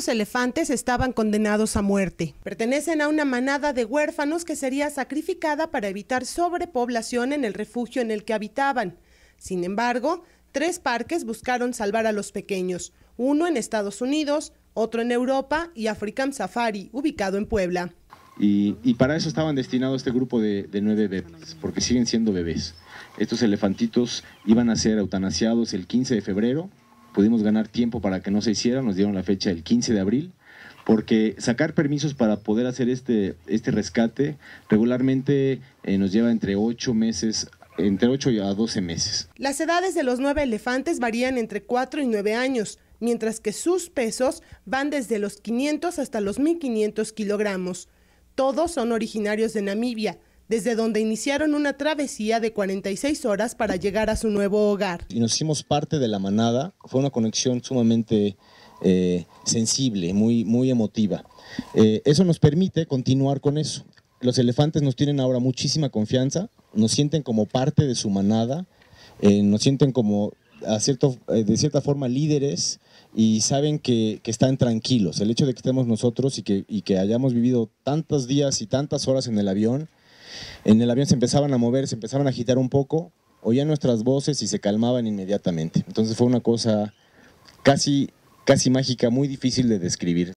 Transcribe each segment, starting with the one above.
Estos elefantes estaban condenados a muerte. Pertenecen a una manada de huérfanos que sería sacrificada para evitar sobrepoblación en el refugio en el que habitaban. Sin embargo, tres parques buscaron salvar a los pequeños, uno en Estados Unidos, otro en Europa y African Safari, ubicado en Puebla. Y, para eso estaban destinados este grupo de, nueve bebés, porque siguen siendo bebés. Estos elefantitos iban a ser eutanasiados el 15 de febrero pudimos ganar tiempo para que no se hiciera, nos dieron la fecha el 15 de abril, porque sacar permisos para poder hacer este, este rescate regularmente eh, nos lleva entre 8 meses entre 8 a 12 meses. Las edades de los nueve elefantes varían entre 4 y 9 años, mientras que sus pesos van desde los 500 hasta los 1500 kilogramos. Todos son originarios de Namibia, desde donde iniciaron una travesía de 46 horas para llegar a su nuevo hogar. Y nos hicimos parte de la manada, fue una conexión sumamente eh, sensible, muy, muy emotiva. Eh, eso nos permite continuar con eso. Los elefantes nos tienen ahora muchísima confianza, nos sienten como parte de su manada, eh, nos sienten como a cierto, de cierta forma líderes y saben que, que, están tranquilos. El hecho de que estemos nosotros y que, y que hayamos vivido tantos días y tantas horas en el avión, en el avión se empezaban a mover, se empezaban a agitar un poco, oían nuestras voces y se calmaban inmediatamente. Entonces fue una cosa casi, casi mágica, muy difícil de describir.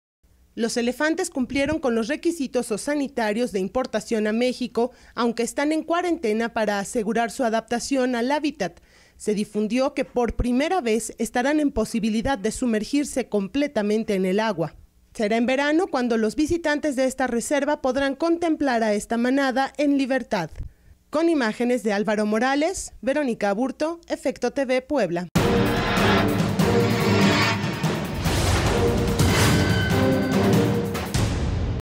Los elefantes cumplieron con los requisitos sanitarios de importación a México, aunque están en cuarentena para asegurar su adaptación al hábitat. Se difundió que por primera vez estarán en posibilidad de sumergirse completamente en el agua. Será en verano cuando los visitantes de esta reserva podrán contemplar a esta manada en libertad. Con imágenes de Álvaro Morales, Verónica Aburto, Efecto TV Puebla.